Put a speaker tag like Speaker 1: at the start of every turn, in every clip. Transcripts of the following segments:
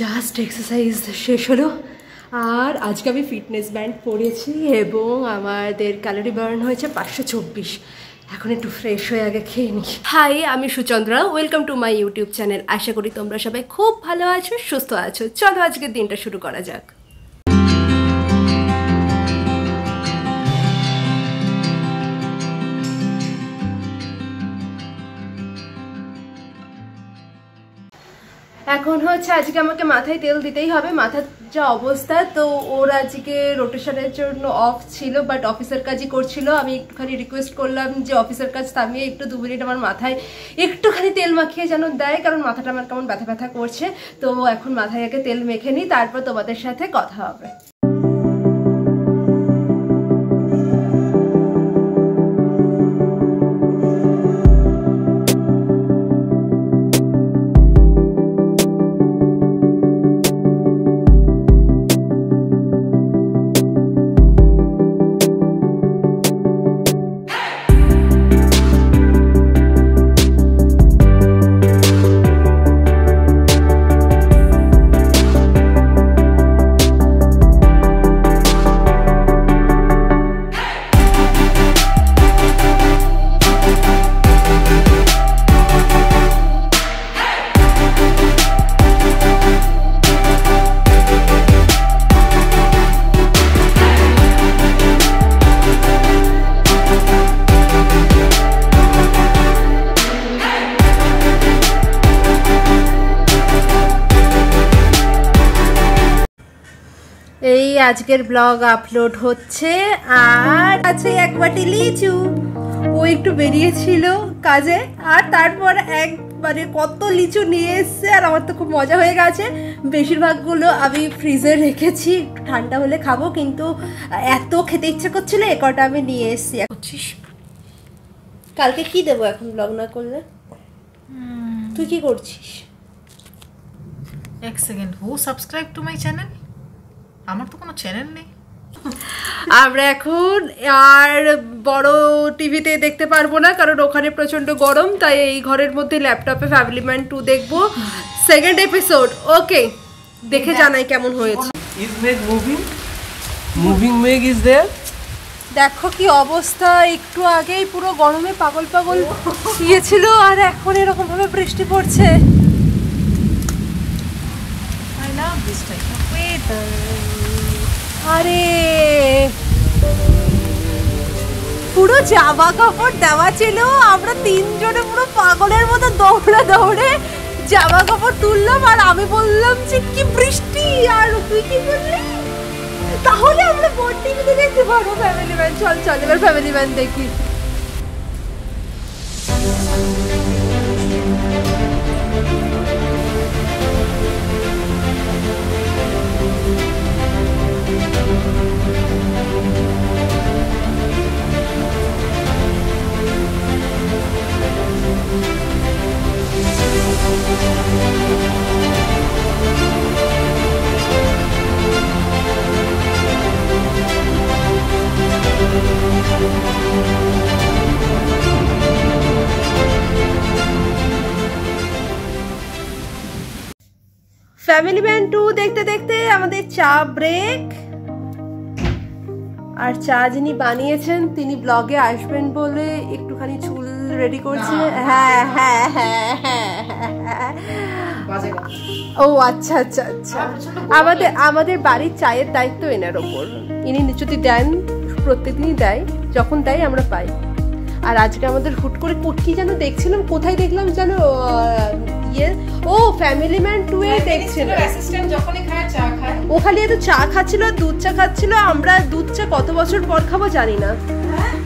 Speaker 1: Just exercise শেষ হলো। আর আজকে আমি ফিটনেস ব্যান্ড পরেছি এবং আমাদের ক্যালোরি বার্ন হয়েছে পাঁচশো চব্বিশ। এখন একটু ফ্রেশ হয়ে আগে খেয়ে নিই। হাই আমি Suchandra. Welcome to my YouTube channel আশা করি তোমরা সবাই খুব ভালো আছো, সুস্থ আছো। চলো আজকের দিনটা শুরু করা যাক। এখন হচ্ছে আজকে আমাকে মাথায় তেল দিতেই হবে, মাথার যা অবস্থা, তো ওর আজকে রোটেশনের জন্য অফ ছিল বাট অফিসের কাজই করছিল। আমি একটুখানি রিকোয়েস্ট করলাম যে অফিসের কাজ থামিয়ে একটু দু মিনিট আমার মাথায় একটুখানি তেল মাখিয়ে যেন দেয়, কারণ মাথাটা আমার কেমন ব্যথা ব্যথা করছে। তো এখন মাথায় আগে তেল মেখে নিই, তারপর তোমাদের সাথে কথা হবে। আজকের ব্লগ আপলোড হচ্ছে। আর আছে এক বাটি লিচু। ও একটু বেরিয়েছিল কাজে আর তারপর এক মানে কত লিচু নিয়ে এসছে আর আমার তো খুব মজা হয়ে গেছে। বেশিরভাগগুলো আমি ফ্রিজে রেখেছি ঠান্ডা হলে খাব কিন্তু এত খেতে ইচ্ছে করছিল এ কটা আমি নিয়ে এসছি।
Speaker 2: করছিস
Speaker 1: কালকে কি দেবো এখন ব্লগ না করলে? তুই কি করছিস?
Speaker 2: এক সেকেন্ড হু সাবস্ক্রাইব টু মাই চ্যানেল আমার তো কোনো চ্যানেল নেই।
Speaker 1: আমরা এখন আর বড় টিভিতে দেখতে পারব না কারণ ওখানে প্রচণ্ড গরম তাই এই ঘরের মধ্যে ল্যাপটপে ফ্যামিলি ম্যান টু দেখব। সেকেন্ড এপিসোড ওকে দেখে জানাই কেমন হয়েছে।
Speaker 3: Is Meg moving? Moving Meg is there?
Speaker 1: দেখো কি অবস্থা একটু আগেই পুরো গরমে পাগল পাগল গিয়েছিল আর এখন এরকম ভাবে বৃষ্টি পড়ছে।
Speaker 2: I love this type of weather
Speaker 1: আরে। পুরো জামা কাপড় দেওয়া ছিল, আমরা তিনজনে পুরো পাগলের মতো দৌড়ে দৌড়ে জামা কাপড় তুললাম আর আমি বললাম যে, কি বৃষ্টি, আর তুই কি বললি তাহলে আমরা বোট টিভিতে দেখতে পারব ফ্যামিলি ম্যান চল চল, এবার ফ্যামিলি ম্যান দেখি। ফ্যামিলি ম্যান টু দেখতে দেখতে আমাদের চা ব্রেক আর চা যিনি বানিয়েছেন তিনি ব্লগে আসবেন বলে একটুখানি চুল রেডি করছে। হ্যাঁ হ্যাঁ হ্যাঁ হ্যাঁ হ্যাঁ। ও আচ্ছা আচ্ছা আচ্ছা। আমাদের আমাদের বাড়ির চায়ের দায়িত্ব এনার ওপর। ইনি যদি দেন প্রত্যেকদিনই দেয়। যখন দেয় আমরা পাই। আর আজকে আমাদের হুট করে কো- যেন দেখছিলাম কোথায় দেখলাম যেন ইয়ে ও ফ্যামিলি ম্যান টু এ
Speaker 2: খায়
Speaker 1: ও খালি এত চা খাচ্ছিল আর দুধ চা খাচ্ছিল আমরা দুধ চা কত বছর পর খাব জানি না।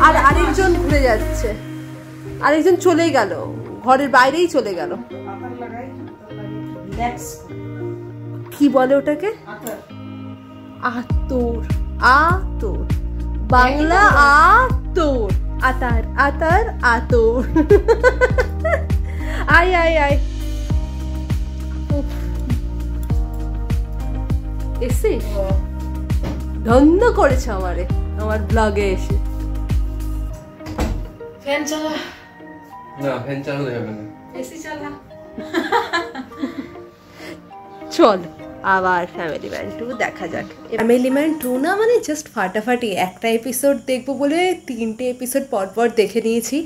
Speaker 1: আর আরেকজন ঘুরে যাচ্ছে। আরেকজন চলেই গেল ঘরের বাইরেই চলে গেল। কি বলে ওটাকে? আতর। আতর বাংলা আতর। আতার আতার আতর। আয় আয় আয়। উফ। এসছিস ধন্য করেছে আমারে আমার ব্লগে এসে।
Speaker 2: ফ্যান চালা।
Speaker 3: না ফ্যান চালানো যাবে না।
Speaker 2: এসি চালা।
Speaker 1: চল। আবার ফ্যামিলি ম্যান টু দেখা যাক। ফ্যামিলি ম্যান টু না মানে জাস্ট ফাটাফাটি একটা এপিসোড দেখব বলে তিনটে এপিসোড পরপর দেখে নিয়েছি।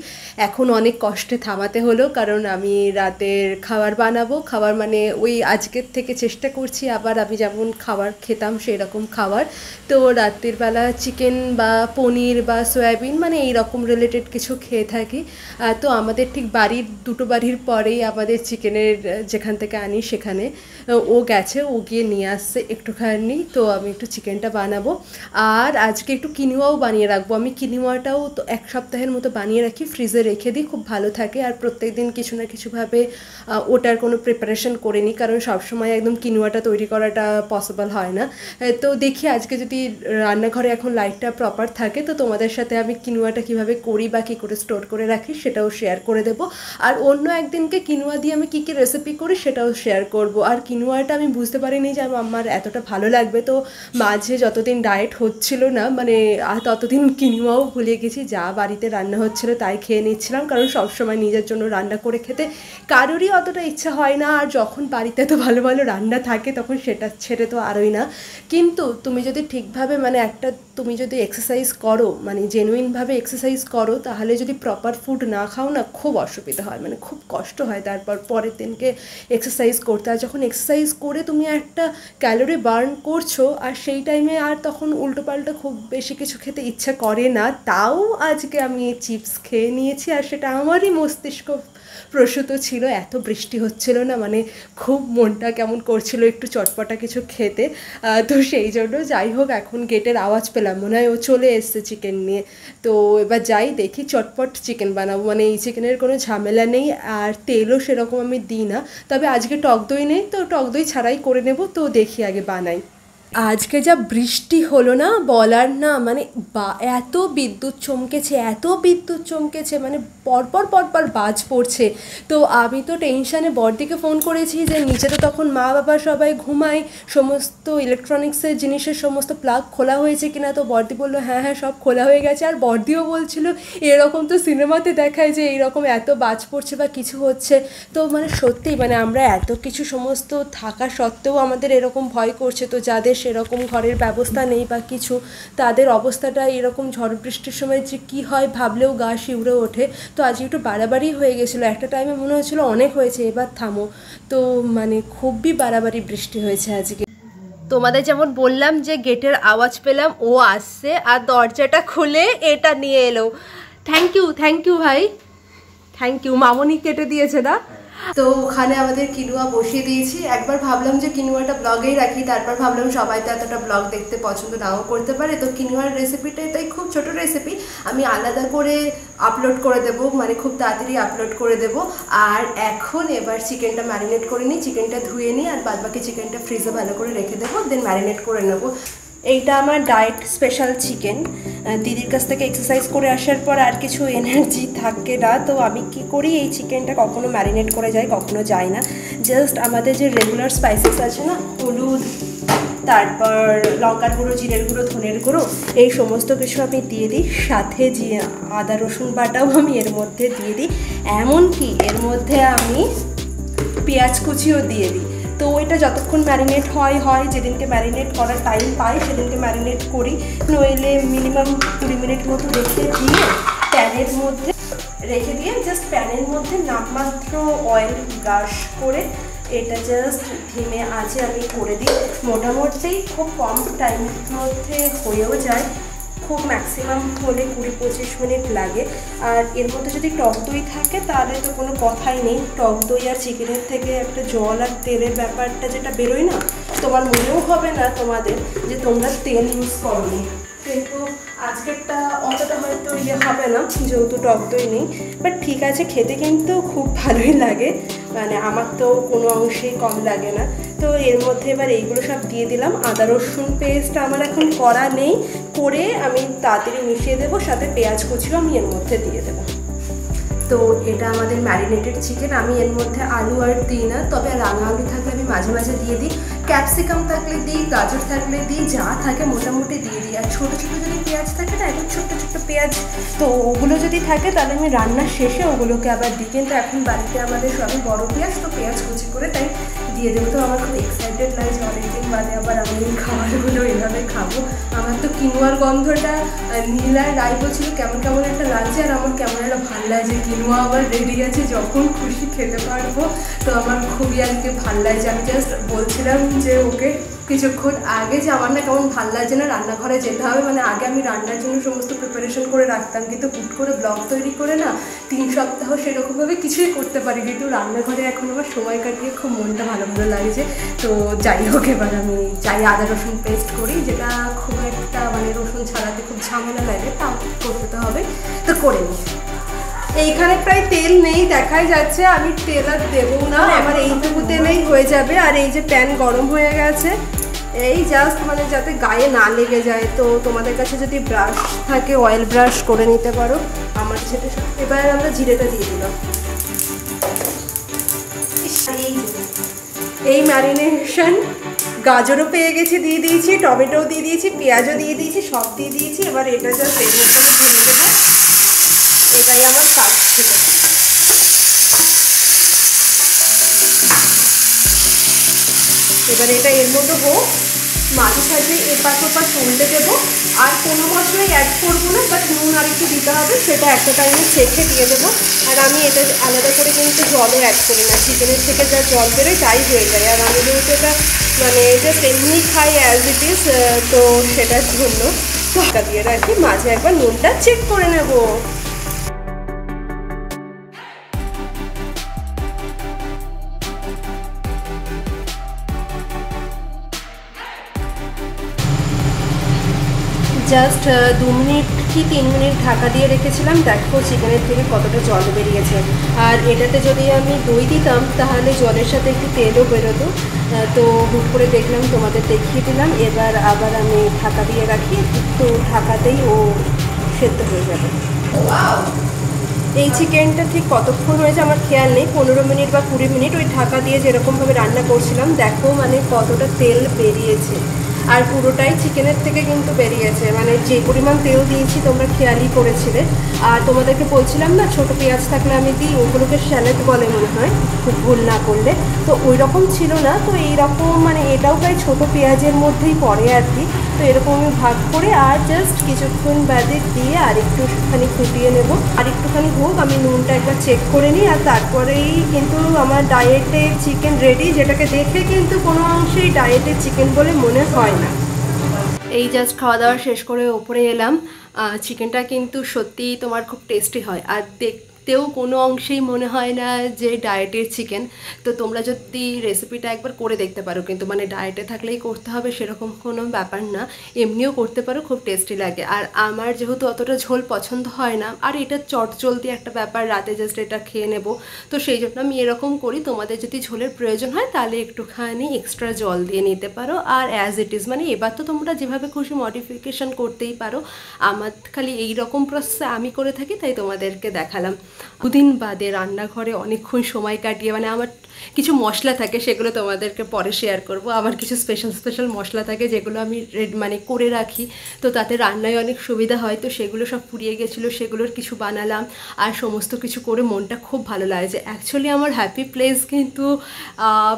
Speaker 1: এখন অনেক কষ্টে থামাতে হলো কারণ আমি রাতের খাবার বানাবো। খাবার মানে ওই আজকের থেকে চেষ্টা করছি আবার আমি যেমন খাবার খেতাম সেই রকম খাবার। তো রাত্রির বেলা চিকেন বা পনির বা সয়াবিন মানে এই রকম রিলেটেড কিছু খেয়ে থাকি। তো আমাদের ঠিক বাড়ির, দুটো বাড়ির পরেই আমাদের চিকেনের যেখান থেকে আনি সেখানে। ও গেছে, ও গিয়ে নিয়ে আসছে একটুখানি, তো আমি একটু চিকেনটা বানাবো। আর আজকে একটু কিনুয়াও বানিয়ে রাখব। আমি কিনুয়াটাও তো এক সপ্তাহের মতো বানিয়ে রাখি ফ্রিজে রেখে দিই, খুব ভালো থাকে। আর প্রত্যেক দিন কিছু না কিছুভাবে ওটার কোনো প্রিপারেশন করে নিই, কারণ সবসময় একদম কিনুয়াটা তৈরি করাটা পসিবল হয় না। তো দেখি আজকে যদি রান্নাঘরে এখন লাইটটা প্রপার থাকে, তো তোমাদের সাথে আমি কিনুয়াটা কীভাবে করি বা কী করে স্টোর করে রাখি সেটাও শেয়ার করে দেব। আর অন্য একদিনকে কিনুয়া দিয়ে আমি কী কী রেসিপি করি সেটাও শেয়ার করব। আর কিনুয়াটা আমি বুঝতে পারিনি যে আমার এতটা ভালো লাগবে। তো মাঝে যতদিন ডায়েট হচ্ছিল না মানে ততদিন কিনুয়াও ভুলে গেছি। যা বাড়িতে রান্না হচ্ছিল তাই খেয়ে নিচ্ছিলাম। কারণ সবসময় নিজের জন্য রান্না করে খেতে কারোরই অতটা ইচ্ছা হয় না। আর যখন বাড়িতে তো ভালো ভালো রান্না থাকে তখন সেটা ছেড়ে তো আরোই না। কিন্তু তুমি যদি ঠিকভাবে মানে একটা তুমি যদি এক্সারসাইজ করো মানে জেনুইনভাবে এক্সারসাইজ করো, তাহলে যদি প্রপার ফুড না খাও না খুব অসুবিধা হয়। মানে খুব কষ্ট হয়। তারপর পরের দিনকে এক্সারসাইজ করতে আর যখন এক্সারসাইজ করে তুমি একটা ক্যালোরি বার্ন করছ আর সেই টাইমে আর তখন উল্টো উল্টোপাল্টা খুব বেশি কিছু খেতে ইচ্ছা করে না, তাও আজকে আমি চিপস খেয়ে নিয়েছি আর সেটা আমারই মস্তিষ্ক প্রসূত ছিল, এত বৃষ্টি হচ্ছিল না মানে খুব মনটা কেমন করছিল একটু চটপটা কিছু খেতে। তো সেই জন্য যাই হোক, এখন গেটের আওয়াজ পেলাম, মনে হয় ও চলে এসছে চিকেন নিয়ে। তো এবার যাই দেখি, চটপট চিকেন বানাবো মানে এই চিকেনের কোনো ঝামেলা নেই, আর তেলও সেরকম আমি দিই না। তবে আজকে টক দই নেই, তো টক দই ছাড়াই করে নেব, তো দেখি আগে বানাই। আজকে যা বৃষ্টি হলো না বলার না মানে বা, এত বিদ্যুৎ চমকেছে, এত বিদ্যুৎ চমকেছে মানে পরপর পরপর বাজ পড়ছে। তো আমি তো টেনশানে বরদিকে ফোন করেছি যে নিচে তো তখন মা বাবা সবাই ঘুমায়, সমস্ত ইলেকট্রনিক্সের জিনিসের সমস্ত প্লাগ খোলা হয়েছে কিনা তো বর্দি বলল হ্যাঁ হ্যাঁ সব খোলা হয়ে গেছে। আর বর্দিও বলছিল, এরকম তো সিনেমাতে দেখায় যে এইরকম এত বাজ পড়ছে বা কিছু হচ্ছে। তো মানে সত্যিই মানে আমরা এত কিছু সমস্ত থাকা সত্ত্বেও আমাদের এরকম ভয় করছে। তো যাদের সেরকম ঘরের ব্যবস্থা নেই বা কিছু, তাদের অবস্থাটা এরকম ঝড় বৃষ্টির সময় যে কী হয় ভাবলেও গা শিউরে ওঠে। তো আজকে একটু বাড়াবাড়ি হয়ে গেছিল। একটা টাইমে মনে হয়েছিল অনেক হয়েছে, এবার থামো। তো মানে খুবই বাড়াবাড়ি বৃষ্টি হয়েছে আজকে। তোমাদের যেমন বললাম যে গেটের আওয়াজ পেলাম, ও আসছে আর দরজাটা খুলে এটা নিয়ে এলো। থ্যাংক ইউ থ্যাংক ইউ ভাই। থ্যাংক ইউ মামনি কেটে দিয়েছে না? তো ওখানে আমাদের কিনুয়া বসিয়ে দিয়েছি। একবার ভাবলাম যে কিনুয়াটা ব্লগেই রাখি, তারপর ভাবলাম সবাই তো এতটা ব্লগ দেখতে পছন্দ নাও করতে পারে। তো কিনুয়ার রেসিপিটাই তাই খুব ছোট রেসিপি আমি আলাদা করে আপলোড করে দেব মানে খুব তাড়াতাড়ি আপলোড করে দেব। আর এখন এবার চিকেনটা ম্যারিনেট করে নিই চিকেনটা ধুয়ে নিই, আর বাদবাকি চিকেনটা ফ্রিজে ভালো করে রেখে দেবো দেন ম্যারিনেট করে নেব। এইটা আমার ডায়েট স্পেশাল চিকেন দিদির কাছ থেকে এক্সারসাইজ করে আসার পর আর কিছু এনার্জি থাকে না। তো আমি কি করি, এই চিকেনটা কখনো ম্যারিনেট করে যাই, কখনো যাই না। জাস্ট আমাদের যে রেগুলার স্পাইসেস আছে না, হলুদ, তারপর লঙ্কার গুঁড়ো, জিরের গুঁড়ো, ধনের গুঁড়ো, এই সমস্ত কিছু আমি দিয়ে দিই। সাথে যে আদা, রসুন বাটাও আমি এর মধ্যে দিয়ে দিই। এমনকি এর মধ্যে আমি পেঁয়াজ কুচিও দিয়ে দিই। তো ওইটা যতক্ষণ ম্যারিনেট হয় হয়, যেদিনকে ম্যারিনেট করার টাইম পাই, সেদিনকে ম্যারিনেট করি। নইলে মিনিমাম কুড়ি মিনিট মতো রেখে দিয়ে প্যানের মধ্যে, রেখে দিয়ে জাস্ট প্যানের মধ্যে নামমাত্র অয়েল ব্রাশ করে এটা জাস্ট ধিমে আছে আমি করে দিই। মোটামুটি খুব কম টাইমের মধ্যে হয়েও যায়। খুব ম্যাক্সিমাম হলে কুড়ি পঁচিশ মিনিট লাগে। আর এর মধ্যে যদি টক দই থাকে, তাহলে তো কোনো কথাই নেই। টক দই আর চিকেনের থেকে একটা জল আর তেলের ব্যাপারটা যেটা বেরোয় না, তোমার মনেও হবে না তোমাদের যে তোমরা তেল ইউজ করো কিন্তু আজকেরটা অতটা হয়তো ইয়ে হবে না, যেহেতু টক দই নেই বাট ঠিক আছে, খেতে কিন্তু খুব ভালোই লাগে মানে আমার তো কোনো অংশেই কম লাগে না। তো এর মধ্যে এবার এইগুলো সব দিয়ে দিলাম, আদা রসুন পেস্ট আমার এখন করা নেই, করে আমি তাড়াতাড়ি মিশিয়ে দেবো, সাথে পেঁয়াজ কুচিও আমি এর মধ্যে দিয়ে দেবো। তো এটা আমাদের ম্যারিনেটেড চিকেন আমি এর মধ্যে আলু আর দিই না, তবে রাঙা আলু থাকলে আমি মাঝে মাঝে দিয়ে দিই। ক্যাপসিকাম থাকলে দিই, গাজর থাকলে দিই, যা থাকে মোটামুটি দিয়ে দিই। আর ছোটো ছোটো যদি পেঁয়াজ থাকে না, একদম ছোট্ট ছোট্ট পেঁয়াজ, তো ওগুলো যদি থাকে তাহলে আমি রান্নার শেষে ওগুলোকে আবার দিই। কিন্তু এখন বাড়িতে আমাদের সবই বড় পেঁয়াজ, তো পেঁয়াজ কুচি করে তাই দিয়ে দেবো। তো আমার খুব এক্সাইটেড লাগছে, অনেকদিন বাদে আবার আমি এই খাবারগুলো এভাবে খাব। আমার তো কিনোয়ার গন্ধটা নীলায় রায় বলছিল কেমন কেমন একটা লাগছে, আর আমার কেমন একটা ভালো লাগছে। কিনোয়া আবার রেডি আছে, যখন খুশি খেতে পারব। তো আমার খুবই আজকে ভালো লাগছে। আমি জাস্ট বলছিলাম যে ওকে কিছুক্ষণ আগে যে আমার না কেমন ভালো লাগছে না রান্নাঘরে যেতে হবে মানে আগে আমি রান্নার জন্য সমস্ত প্রিপারেশন করে রাখতাম কিন্তু হুট করে ব্লগ তৈরি করে না তিন সপ্তাহ সেরকমভাবে কিছুই করতে পারি কিন্তু রান্নাঘরে এখন আমার সময় কাটিয়ে খুব মনটা ভালো ভালো লাগছে। তো যাই হোক এবার আমি যাই আদা রসুন পেস্ট করি যেটা খুব একটা মানে রসুন ছাড়াতে খুব ঝামেলা লাগে তাও করতে তো হবে। তো করে নিই। এইখানে প্রায় তেল নেই দেখাই যাচ্ছে আমি তেল আর দেবো না আমার এইটুকু তেলেই হয়ে যাবে আর এই যে প্যান গরম হয়ে গেছে এই জাস্ট মানে যাতে গায়ে না লেগে যায়, তো তোমাদের কাছে যদি ব্রাশ থাকে অয়েল ব্রাশ করে নিতে পারো। আমার সেটা এবার আমরা জিরেটা দিয়ে দিলাম। এই ম্যারিনেশন গাজরও পেয়ে গেছি, দিয়ে দিয়েছি, টমেটোও দিয়ে দিয়েছি, পেঁয়াজও দিয়ে দিয়েছি, সব দিয়ে দিয়েছি। এবার এটা জাস্ট এর মধ্যে ভেঙে দেবো। এটাই আমার কাজ ছিল। এবার এটা এর মধ্যে হোক, মাঝে সাঝে এপাশ ওপাশ উল্টে দেবো, আর কোনো মশলাই অ্যাড করব না বাট নুন আর একটু দিতে হবে, সেটা একটা টাইমে চেখে দিয়ে দেবো। আর আমি এটা আলাদা করে কিন্তু জলও অ্যাড করি না চিকেনের থেকে যা জল বেরোয় তাই হয়ে যায়। আর আমি যেহেতু এটা মানে জাস্ট এমনি খাই অ্যাজ ইট ইজ তো সেটার জন্য ঢাকা দিয়ে রাখি, মাঝে একবার নুনটা চেক করে নেব। জাস্ট দু মিনিট কি তিন মিনিট ঢাকা দিয়ে রেখেছিলাম। দেখো চিকেনের থেকে কতটা জল বেরিয়েছে। আর এটাতে যদি আমি দই দিতাম, তাহলে জলের সাথে একটু তেলও বেরোতো। তো হুট করে দেখলাম তোমাদের দেখিয়ে দিলাম। এবার আবার আমি ঢাকা দিয়ে রাখি। তো ঢাকাতেই ও সেদ্ধ হয়ে যাবে। এই চিকেনটা ঠিক কতক্ষণ হয়েছে আমার খেয়াল নেই। পনেরো মিনিট বা কুড়ি মিনিট ওই ঢাকা দিয়ে যেরকমভাবে রান্না করছিলাম, দেখো মানে কতটা তেল বেরিয়েছে। আর পুরোটাই চিকেনের থেকে কিন্তু বেরিয়েছে। মানে যে পরিমাণ তেল দিয়েছি, তোমরা খেয়ালই করেছিলে। আর তোমাদেরকে বলছিলাম না, ছোট পেঁয়াজ থাকলে আমি দিই, ওগুলোকে স্যালাড বলে মনে হয়, খুব ভুল না করলে। তো ওই রকম ছিল না, তো এই রকম মানে এটাও প্রায় ছোট পেঁয়াজের মধ্যেই পড়ে আর কি। তো এরকম আমি ভাগ করে আর জাস্ট কিছুক্ষণ বাদে দিয়ে আর একটুখানি ফুটিয়ে নেব। আর একটুখানি হোক, আমি নুনটা একবার চেক করে নিই, আর তারপরেই কিন্তু আমার ডায়েটে চিকেন রেডি যেটাকে দেখে কিন্তু কোনো অংশেই ডায়েটের চিকেন বলে মনে হয় এই জাস্ট খাওয়া দাওয়া শেষ করে ওপরে এলাম। চিকেনটা কিন্তু সত্যিই তোমার খুব টেস্টি হয়। আর দেখতেও কোনো অংশেই মনে হয় না যে ডায়েটের চিকেন তো তোমরা যদি রেসিপিটা একবার করে দেখতে পারো, কিন্তু মানে ডায়েটে থাকলেই করতে হবে সেরকম কোনো ব্যাপার না। এমনিও করতে পারো, খুব টেস্টি লাগে। আর আমার যেহেতু অতটা ঝোল পছন্দ হয় না, আর এটা চট জলদি একটা ব্যাপার, রাতে জাস্ট এটা খেয়ে নেব। তো সেই জন্য আমি এরকম করি, তোমাদের যদি ঝোলের প্রয়োজন হয় তাহলে একটুখানি এক্সট্রা জল দিয়ে নিতে পারো। আর অ্যাজ ইট ইজ মানে এবার তো তোমরা যেভাবে খুশি মডিফিকেশন করতেই পারো। আমার খালি এই রকম প্রসেসে আমি করে থাকি, তাই তোমাদেরকে দেখালাম। দুদিন বাদে রান্নাঘরে অনেকক্ষণ সময় কাটিয়ে মানে আমার কিছু মশলা থাকে সেগুলো তোমাদেরকে পরে শেয়ার করব। আমার কিছু স্পেশাল স্পেশাল মশলা থাকে যেগুলো আমি রেড- মানে করে রাখি। তো তাতে রান্নায় অনেক সুবিধা হয়। তো সেগুলো সব পুড়িয়ে গেছিল, সেগুলোর কিছু বানালাম। আর সমস্ত কিছু করে মনটা খুব ভালো লাগছে অ্যাকচুয়ালি আমার হ্যাপি প্লেস কিন্তু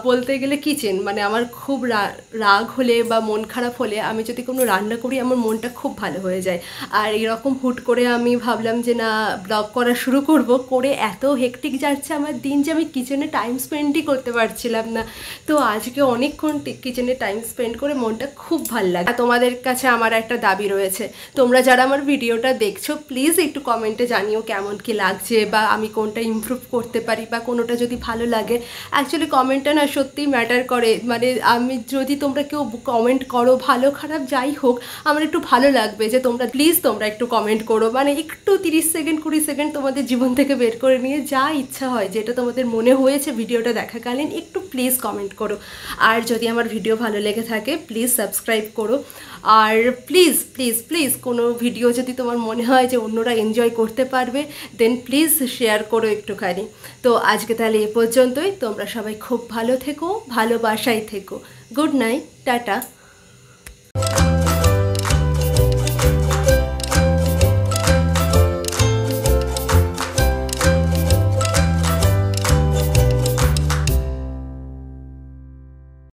Speaker 1: বলতে গেলে কিচেন মানে আমার খুব রাগ হলে বা মন খারাপ হলে আমি যদি কোনো রান্না করি, আমার মনটা খুব ভালো হয়ে যায়। আর এরকম হুট করে আমি ভাবলাম যে না ব্লগ করা শুরু করব। করে এত হেকটিক যাচ্ছে আমার দিন যে আমি কিচেনে টাইম স্পেন্ডই করতে পারছিলাম না। তো আজকে অনেকক্ষণ কিচেনে টাইম স্পেন্ড করে মনটা খুব ভালো লাগে তোমাদের কাছে আমার একটা দাবি রয়েছে। তোমরা যারা আমার ভিডিওটা দেখছ প্লিজ একটু কমেন্টে জানিও কেমন কি লাগছে বা আমি কোনটা ইমপ্রুভ করতে পারি বা কোনোটা যদি ভালো লাগে। অ্যাকচুয়ালি কমেন্টটা না সত্যিই ম্যাটার করে। মানে আমি যদি তোমরা কেউ কমেন্ট করো ভালো খারাপ যাই হোক, আমার একটু ভালো লাগবে যে তোমরা প্লিজ তোমরা একটু কমেন্ট করো। মানে একটু তিরিশ সেকেন্ড কুড়ি সেকেন্ড তোমাদের জীবন থেকে বের করে নিয়ে যা ইচ্ছা হয়, যেটা তোমাদের মনে হয়েছে ভিডিওটা দেখাকালীন একটু প্লিজ কমেন্ট করো। আর যদি আমার ভিডিও ভালো লেগে থাকে প্লিজ সাবস্ক্রাইব করো। আর প্লিজ প্লিজ প্লিজ কোনো ভিডিও যদি তোমার মনে হয় যে অন্যরা এনজয় করতে পারবে দেন প্লিজ শেয়ার করো একটুখানি। তো আজকে তাহলে এ পর্যন্তই। তোমরা সবাই খুব ভালো থেকো, ভালোবাসায় থেকো। Good night tata.